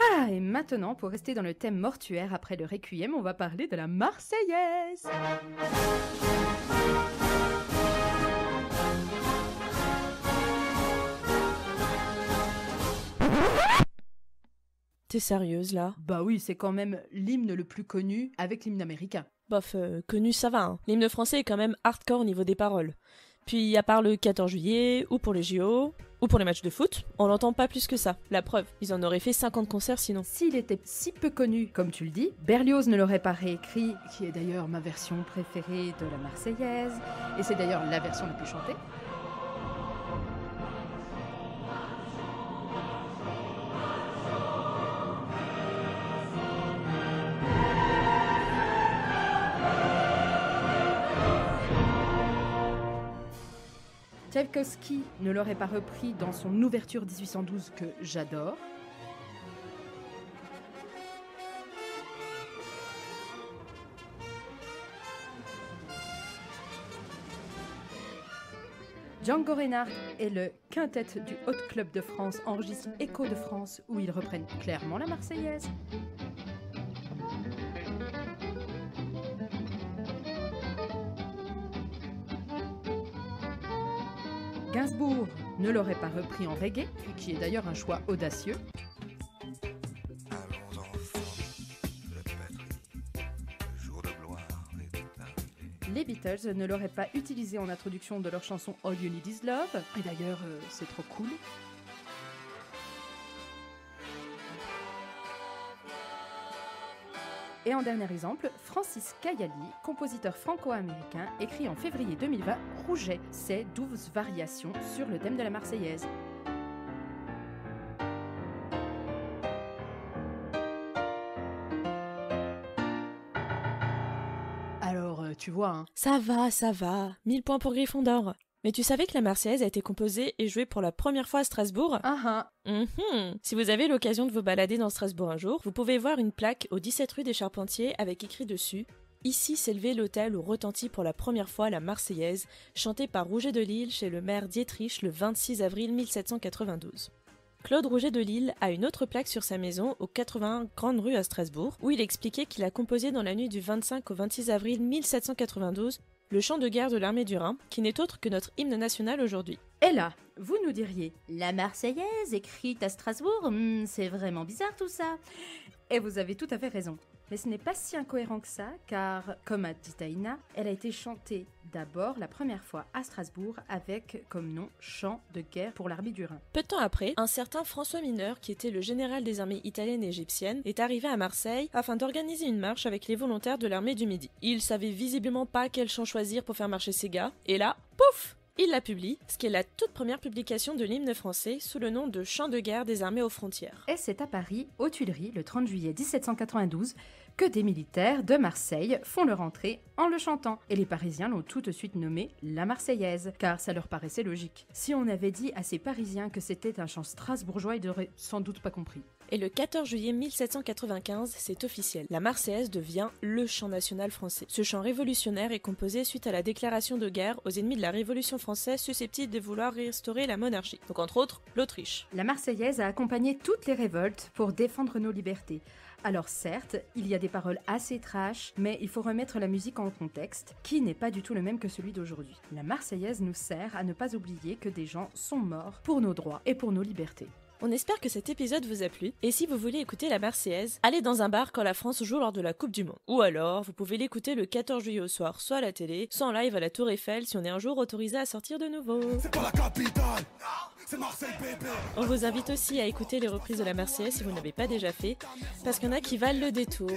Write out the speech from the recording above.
Ah, et maintenant, pour rester dans le thème mortuaire après le requiem, on va parler de la Marseillaise. T'es sérieuse là? Bah oui, c'est quand même l'hymne le plus connu avec l'hymne américain. Euh, connu ça va. Hein. L'hymne français est quand même hardcore au niveau des paroles. Puis à part le 14 juillet, ou pour les JO, ou pour les matchs de foot, on l'entend pas plus que ça. La preuve, ils en auraient fait 50 concerts sinon. S'il était si peu connu, comme tu le dis, Berlioz ne l'aurait pas réécrit, qui est d'ailleurs ma version préférée de la Marseillaise, et c'est d'ailleurs la version la plus chantée. Tchaïkovski ne l'aurait pas repris dans son ouverture 1812 que j'adore. Django Reinhardt et le quintet du Haute Club de France enregistrent Écho de France où ils reprennent clairement la Marseillaise. Gainsbourg ne l'aurait pas repris en reggae, qui est d'ailleurs un choix audacieux. Allons enfants de la patrie, le jour de gloire est arrivé. Les Beatles ne l'auraient pas utilisé en introduction de leur chanson All You Need Is Love, et d'ailleurs euh, c'est trop cool. Et en dernier exemple, Francis Kayali, compositeur franco-américain, écrit en février 2020 Rouget, ses 12 variations sur le thème de la Marseillaise. Alors, euh, tu vois, hein, Ça va, ça va. 1000 points pour Gryffondor. Mais tu savais que la Marseillaise a été composée et jouée pour la première fois à Strasbourg? Ah ah, Mhm. Si vous avez l'occasion de vous balader dans Strasbourg un jour, vous pouvez voir une plaque au 17 rue des Charpentiers avec écrit dessus Ici s'élevait l'hôtel où retentit pour la première fois la Marseillaise, chantée par Rouget de Lille chez le maire Dietrich le 26 avril 1792. Claude Rouget de Lille a une autre plaque sur sa maison au 81 Grande Rue à Strasbourg, où il expliquait qu'il a composé dans la nuit du 25 au 26 avril 1792 le chant de guerre de l'armée du Rhin, qui n'est autre que notre hymne national aujourd'hui. Et là, vous nous diriez La Marseillaise écrite à Strasbourg Hmm, C'est vraiment bizarre tout ça. Et vous avez tout à fait raison. Mais ce n'est pas si incohérent que ça, car, comme a dit elle a été chantée d'abord la première fois à Strasbourg avec comme nom Chant de guerre pour l'armée du Rhin. Peu de temps après, un certain François Mineur, qui était le général des armées italiennes et égyptiennes, est arrivé à Marseille afin d'organiser une marche avec les volontaires de l'armée du Midi. Il savait visiblement pas quel chant choisir pour faire marcher ses gars, et là, pouf il la publie, ce qui est la toute première publication de l'hymne français sous le nom de Chant de guerre des armées aux frontières. Et c'est à Paris, aux Tuileries, le 30 juillet 1792, que des militaires de Marseille font leur entrée en le chantant. Et les Parisiens l'ont tout de suite nommé la Marseillaise, car ça leur paraissait logique. Si on avait dit à ces Parisiens que c'était un chant strasbourgeois, ils n'auraient sans doute pas compris. Et le 14 juillet 1795, c'est officiel. La Marseillaise devient le chant national français. Ce chant révolutionnaire est composé suite à la déclaration de guerre aux ennemis de la Révolution française susceptibles de vouloir restaurer la monarchie. Donc entre autres, l'Autriche. La Marseillaise a accompagné toutes les révoltes pour défendre nos libertés. Alors certes, il y a des paroles assez trash, mais il faut remettre la musique en contexte, qui n'est pas du tout le même que celui d'aujourd'hui. La Marseillaise nous sert à ne pas oublier que des gens sont morts pour nos droits et pour nos libertés. On espère que cet épisode vous a plu, et si vous voulez écouter la Marseillaise, allez dans un bar quand la France joue lors de la Coupe du Monde. Ou alors, vous pouvez l'écouter le 14 juillet au soir, soit à la télé, soit en live à la Tour Eiffel si on est un jour autorisé à sortir de nouveau. C'est pas la capitale. On vous invite aussi à écouter les reprises de la Marseillaise si vous ne l'avez pas déjà fait, parce qu'il y en a qui valent le détour.